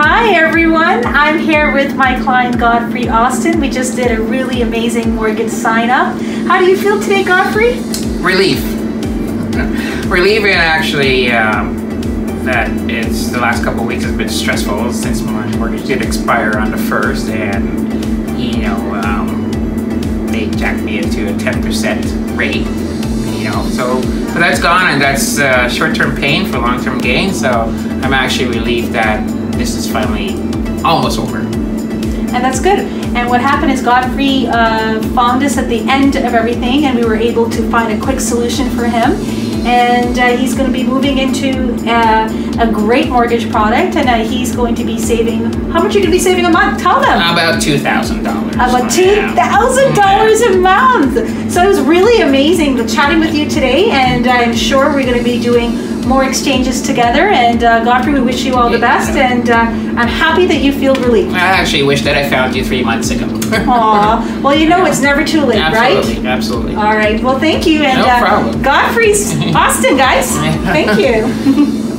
everyone. I'm here with my client Godfrey Austin. We just did a really amazing mortgage sign up. How do you feel today, Godfrey? Relief. Relief and actually um, that it's the last couple weeks has been stressful since my mortgage did expire on the first and you know um, they jacked me into a 10% rate you know so but that's gone and that's uh, short-term pain for long-term gain so I'm actually relieved that this is finally almost over. And that's good. And what happened is Godfrey uh, found us at the end of everything, and we were able to find a quick solution for him. And uh, he's going to be moving into uh, a great mortgage product, and uh, he's going to be saving. How much are you going to be saving a month? Tell them. About two thousand dollars. About two thousand dollars a month. So it was really amazing chatting with you today, and I'm sure we're going to be doing more exchanges together. And uh, Godfrey, we wish you all the best, and uh, I'm happy that you feel relieved. I actually wish that I found you three months ago. Aw, well, you know it's never too late, absolutely, right? Absolutely. All right. Well, thank you, and no uh, problem. Godfrey's Austin, guys. thank you.